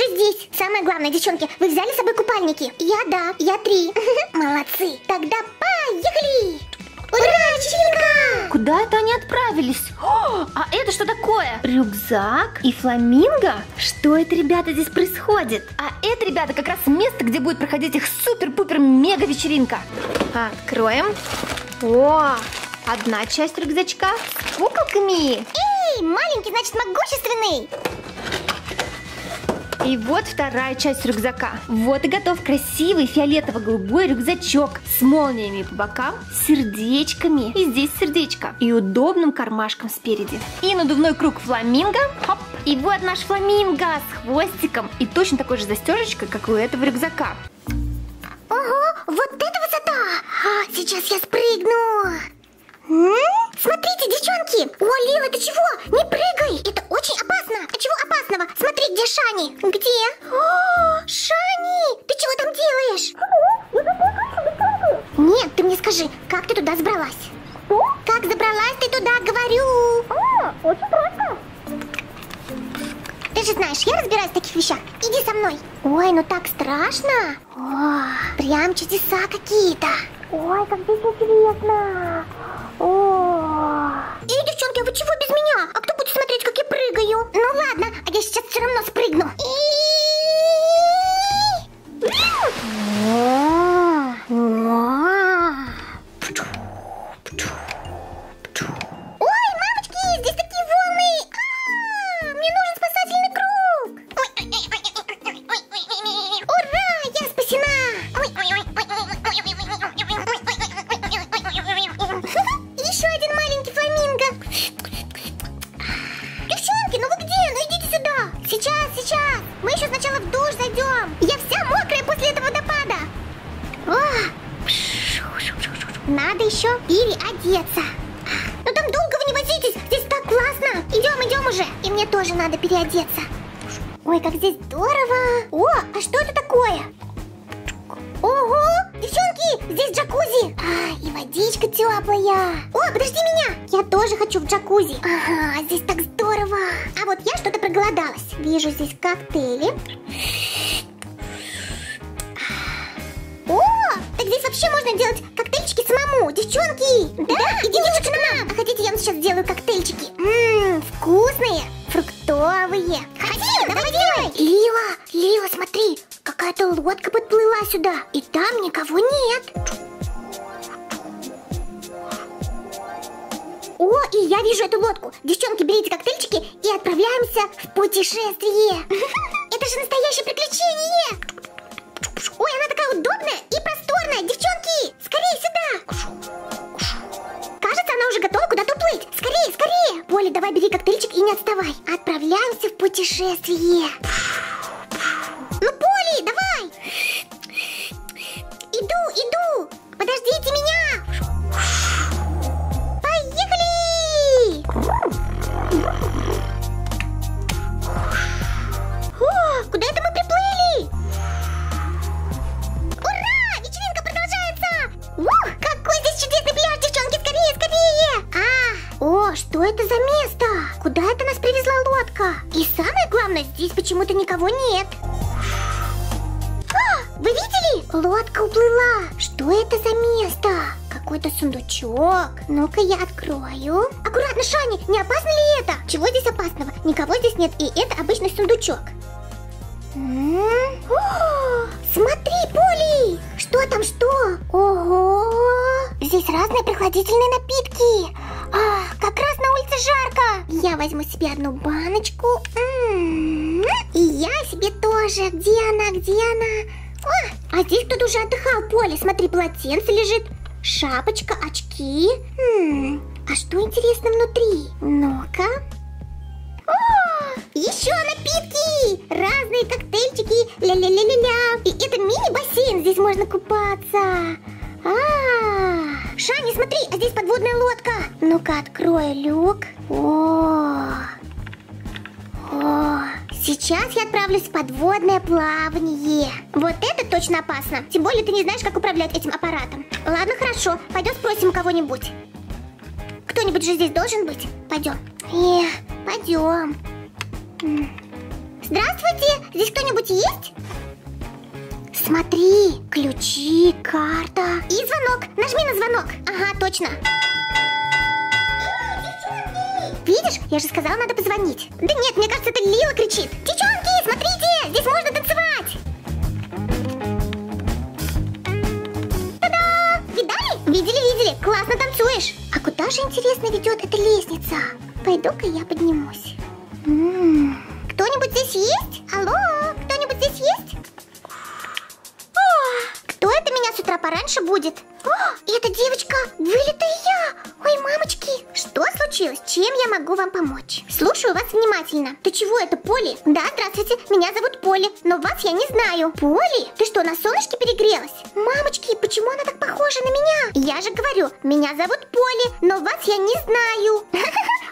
уже здесь. Самое главное, девчонки, вы взяли с собой купальники? Я да, я три. Молодцы. Тогда поехали! Ура, вечеринка! Куда это они отправились? О, а это что такое? Рюкзак и фламинго? Что это, ребята, здесь происходит? А это, ребята, как раз место, где будет проходить их супер-пупер-мега-вечеринка. Откроем. О, одна часть рюкзачка с куколками. Эй, маленький, значит могущественный. И вот вторая часть рюкзака. Вот и готов красивый фиолетово-голубой рюкзачок с молниями по бокам, сердечками, и здесь сердечко, и удобным кармашком спереди. И надувной круг фламинго, хоп, и вот наш фламинго с хвостиком и точно такой же застежечкой, как у этого рюкзака. Ого, вот это высота! А, сейчас я спрыгну. М? Смотрите, девчонки! О, Лила, ты чего? Не прыгай! Это очень опасно! А чего опасного? Смотри, где Шани? Где? О, Шани! Ты чего там делаешь? Нет, ты мне скажи, как ты туда забралась? Как забралась ты туда, говорю? очень просто. Ты же знаешь, я разбираюсь в таких вещах. Иди со мной. Ой, ну так страшно. О, прям чудеса какие-то. Ой, как здесь интересно. О. Эй, девчонки, а вы чего без меня? А кто будет смотреть, как я прыгаю? Ну ладно, а я сейчас все равно спрыгну. Ой, уже. И мне тоже надо переодеться. Ой, как здесь здорово. О, а что это такое? Ого, девчонки, здесь джакузи. А, и водичка теплая. О, подожди меня. Я тоже хочу в джакузи. Ага, здесь так здорово. А вот я что-то проголодалась. Вижу здесь коктейли. О, так здесь вообще можно делать коктейльчики самому, девчонки. Да, идите к нам. А хотите, сейчас сделаю коктейльчики? Ммм, вкусные, фруктовые. Хотим, давай делай. Лила, Лила, смотри, какая-то лодка подплыла сюда, и там никого нет. О, и я вижу эту лодку. Девчонки, берите коктейльчики и отправляемся в путешествие. Это же настоящее приключение. Ой, она такая удобная и просторная. Девчонки, скорее сюда. Кажется, она уже готова куда-то уплыть. Скорее, скорее. Поля, давай бери коктейльчик и не отставай. Отправляемся в путешествие. Ну, Поли, давай. Что это за место? Куда это нас привезла лодка? И самое главное, здесь почему-то никого нет. А, вы видели? Лодка уплыла. Что это за место? Какой-то сундучок. Ну-ка я открою. Аккуратно, Шани, не опасно ли это? Чего здесь опасного? Никого здесь нет, и это обычный сундучок. О, Смотри, Поли! Что там, что? Ого! Здесь разные прохладительные напитки. Я возьму себе одну баночку. М, И я себе тоже. Где она, где она? О, а здесь кто-то уже отдыхал, Поли. Смотри, полотенце лежит. Шапочка, очки. М, А что интересно внутри? Ну-ка. Еще напитки! Разные коктейльчики, ля-ля-ля-ля-ля. И это мини-бассейн, здесь можно купаться. А, Шани, смотри, а здесь подводная лодка. Ну-ка, открою люк. О, о, сейчас я отправлюсь в подводное плавание. Вот это точно опасно. Тем более ты не знаешь, как управлять этим аппаратом. Ладно, хорошо, пойдем спросим кого-нибудь. Кто-нибудь же здесь должен быть? Пойдем. Э, пойдем. Здравствуйте! Здесь кто-нибудь Смотри, ключи, карта. И звонок. Нажми на звонок. Ага, точно. Видишь, я же сказала, надо позвонить. Да нет, мне кажется, это Лила кричит. Девчонки, смотрите, здесь можно танцевать. Та-да! Видали? Видели, видели. Классно танцуешь. А куда же, интересно, ведет эта лестница? Пойду-ка я поднимусь. М-м. Кто-нибудь здесь есть? Алло, кто-нибудь здесь есть? Кто это меня с утра пораньше будет? О, эта внимательно. Ты чего это, Поли? Да, здравствуйте, меня зовут Поли, но вас я не знаю. Поли, ты что, на солнышке перегрелась? Мамочки, почему она так похожа на меня? Я же говорю, меня зовут Поли, но вас я не знаю.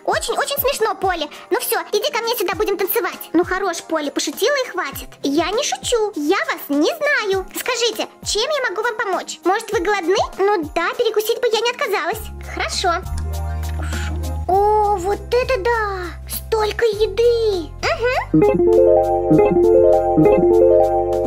Очень-очень смешно, Поли. Ну все, иди ко мне сюда, будем танцевать. Ну хорош, Поли, пошутила и хватит. Я не шучу, я вас не знаю. Скажите, чем я могу вам помочь? Может, вы голодны? Ну да, перекусить бы я не отказалась. Хорошо. О, вот это да! Столько еды! Угу.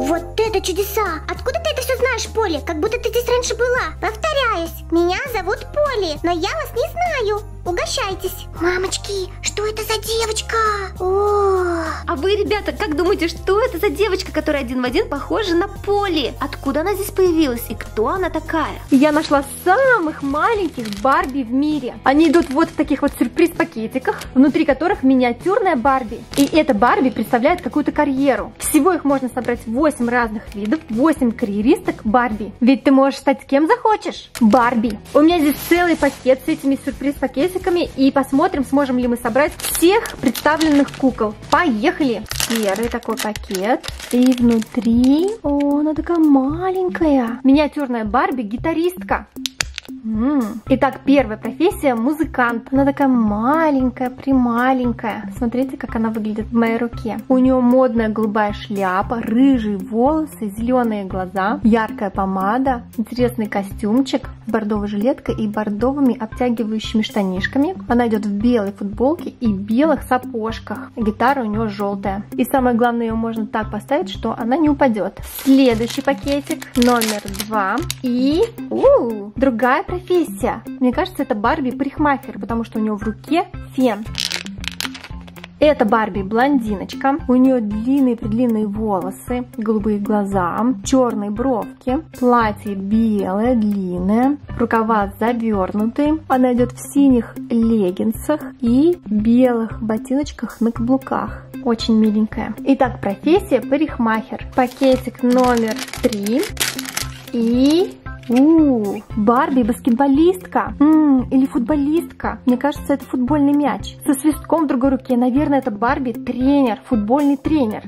Вот это чудеса! Откуда ты это все знаешь, Поли? Как будто ты здесь раньше была. Повторяюсь, меня зовут Поли, но я вас не знаю. Угощайтесь. Мамочки, что это за девочка? О, А вы, ребята, как думаете, что это за девочка, которая один в один похожа на Поли? Откуда она здесь появилась и кто она такая? Я нашла самых маленьких Барби в мире. Они идут вот в таких вот сюрприз-пакетиках, внутри которых миниатюрная Барби. И эта Барби представляет какую-то карьеру. Всего их можно собрать 8 разных видов, 8 карьеристок Барби. Ведь ты можешь стать кем захочешь. Барби. У меня здесь целый пакет с этими сюрприз-пакетиками и посмотрим, сможем ли мы собрать всех представленных кукол. Поехали! Первый такой пакет. И внутри... О, она такая маленькая. Миниатюрная Барби гитаристка. Итак, первая профессия музыкант. Она такая маленькая, прималенькая. Смотрите, как она выглядит в моей руке. У нее модная голубая шляпа, рыжие волосы, зеленые глаза, яркая помада, интересный костюмчик бордовой жилеткой и бордовыми обтягивающими штанишками. Она идет в белой футболке и белых сапожках. Гитара у нее желтая. И самое главное, ее можно так поставить, что она не упадет. Следующий пакетик, номер два. И у, другая профессия. Мне кажется, это Барби парикмахер, потому что у нее в руке фен. Это Барби блондиночка. У нее длинные предлинные волосы, голубые глаза, черные бровки, платье белое, длинное, рукава завернутые. Она идет в синих леггинсах и белых ботиночках на каблуках. Очень миленькая. Итак, профессия парикмахер. Пакетик номер три. И у, Барби баскетболистка М, или футболистка. Мне кажется, это футбольный мяч. Со свистком в другой руке. Наверное, это Барби тренер, футбольный тренер.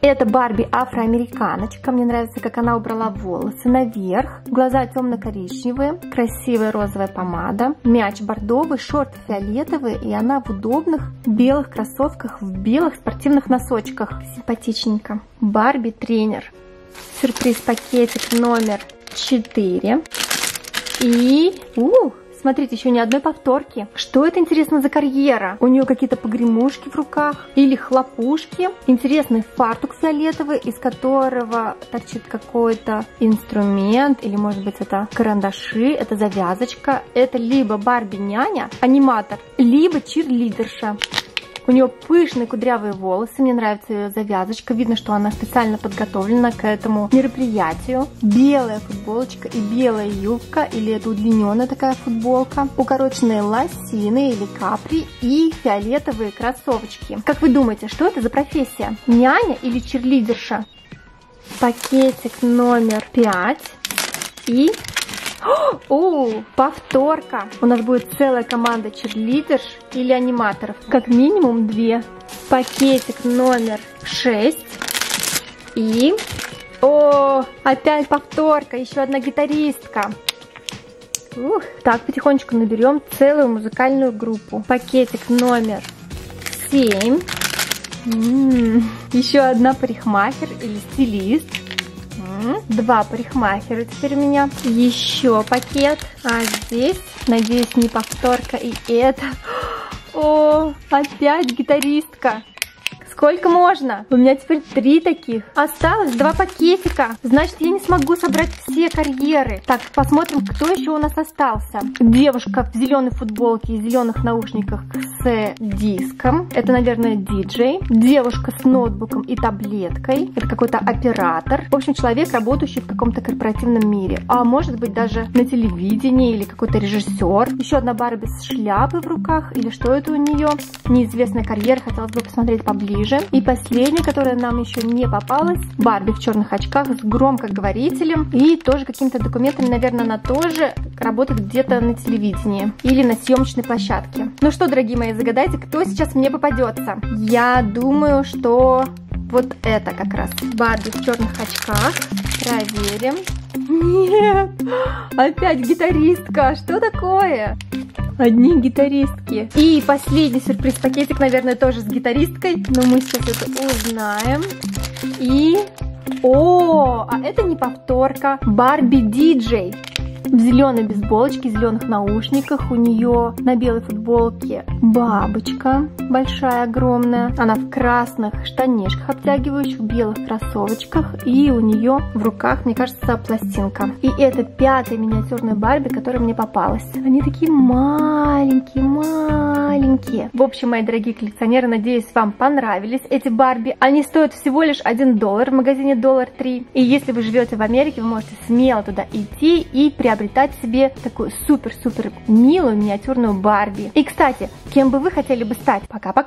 Это Барби афроамериканочка. Мне нравится, как она убрала волосы наверх. Глаза темно-коричневые, красивая розовая помада, мяч бордовый, шорты фиолетовые, и она в удобных белых кроссовках, в белых спортивных носочках. Симпатичненько. Барби тренер. Сюрприз-пакетик номер 4. И... Ух, Смотрите, еще ни одной повторки. Что это, интересно, за карьера? У нее какие-то погремушки в руках или хлопушки. Интересный фартук фиолетовый, из которого торчит какой-то инструмент, или, может быть, это карандаши, это завязочка. Это либо Барби-няня, аниматор, либо чирлидерша. У нее пышные кудрявые волосы, мне нравится ее завязочка, видно, что она специально подготовлена к этому мероприятию. Белая футболочка и белая юбка, или это удлиненная такая футболка, укороченные лосины или капри и фиолетовые кроссовочки. Как вы думаете, что это за профессия? Няня или черлидерша? Пакетик номер пять и о, повторка. У нас будет целая команда черлидерш или аниматоров. Как минимум две. Пакетик номер 6. И... О, опять повторка. Еще одна гитаристка. Ух. Так, потихонечку наберем целую музыкальную группу. Пакетик номер 7. М-м-м. Еще одна парикмахер или стилист. Два парикмахера теперь у меня. Еще пакет. А здесь, надеюсь, не повторка. И это... О, опять гитаристка. Сколько можно? У меня теперь три таких. Осталось два пакетика. Значит, я не смогу собрать все карьеры. Так, посмотрим, кто еще у нас остался. Девушка в зеленой футболке и зеленых наушниках с диском. Это, наверное, диджей. Девушка с ноутбуком и таблеткой. Это какой-то оператор. В общем, человек, работающий в каком-то корпоративном мире. А может быть, даже на телевидении или какой-то режиссер. Еще одна Барби с шляпой в руках. Или что это у нее? Неизвестная карьера. Хотелось бы посмотреть поближе. И последняя, которая нам еще не попалась. Барби в черных очках с громкоговорителем. И тоже какими-то документами, наверное, она тоже работает где-то на телевидении. Или на съемочной площадке. Ну что, дорогие мои, загадайте, кто сейчас мне попадется. Я думаю, что вот это как раз. Барби в черных очках. Проверим. Нет, опять гитаристка. Что такое? Одни гитаристки. И последний сюрприз-пакетик, наверное, тоже с гитаристкой. Но мы сейчас это узнаем. И... О, а это не повторка. Барби Диджей в зеленой бейсболочке, зеленых наушниках. У нее на белой футболке бабочка большая, огромная. Она в красных штанишках обтягивающих, белых кроссовочках. И у нее в руках, мне кажется, пластинка. И это пятая миниатюрная Барби, которая мне попалась. Они такие маленькие, маленькие. В общем, мои дорогие коллекционеры, надеюсь, вам понравились эти Барби. Они стоят всего лишь 1 доллар в магазине Доллар 3. И если вы живете в Америке, вы можете смело туда идти и приобрести приобретать себе такую супер-супер милую миниатюрную Барби. И, кстати, кем бы вы хотели бы стать? Пока-пока!